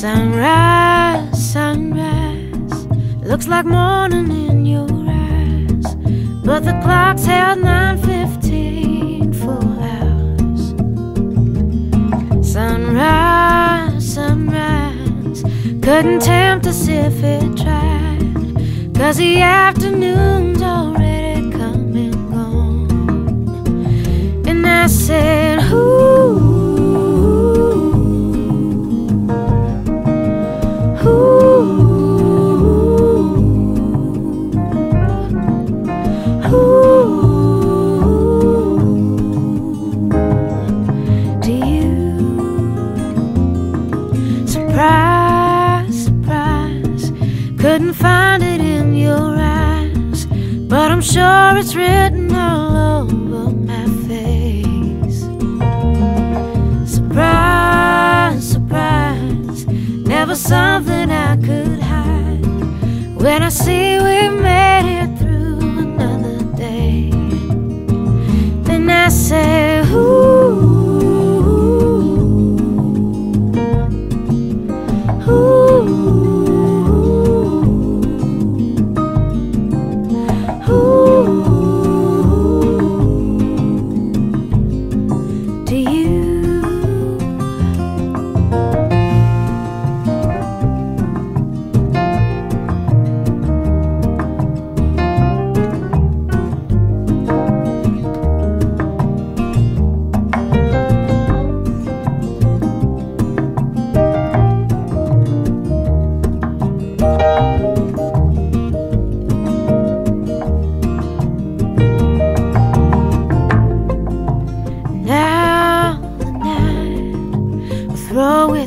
Sunrise, sunrise, looks like morning in your eyes, but the clock's held 9:15 for hours. Sunrise, sunrise, couldn't tempt us if it tried, cause the afternoon's already coming on. And I said. Couldn't find it in your eyes, but I'm sure it's written all over my face. Surprise, surprise, never something I could hide. When I see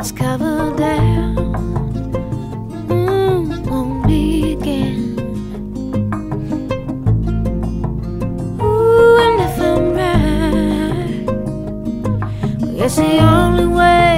throw its cover down mm. Ooh, and if I'm right, it's the only way